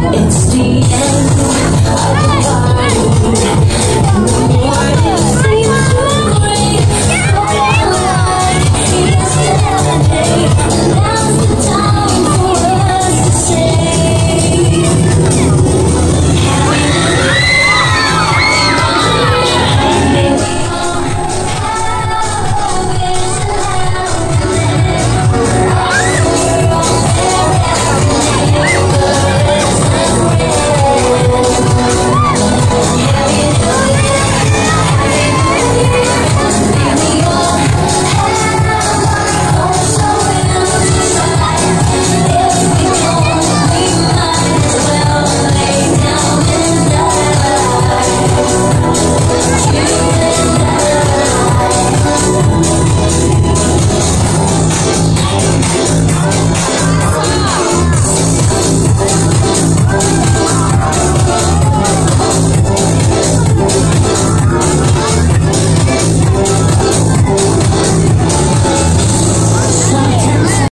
It's the end.